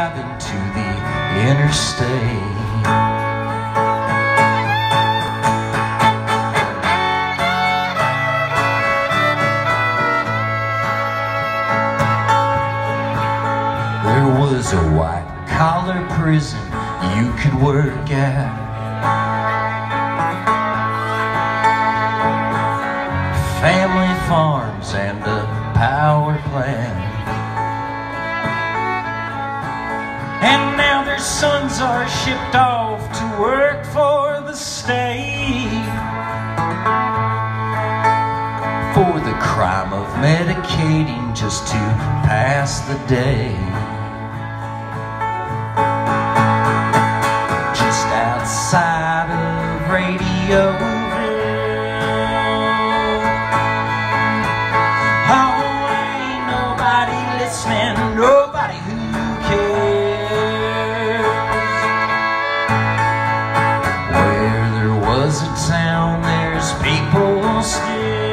driving to the interstate. There was a white collar prison you could work at. Family farms and a power plant. Sons are shipped off to work for the state for the crime of medicating just to pass the day. There's a town, there's people still.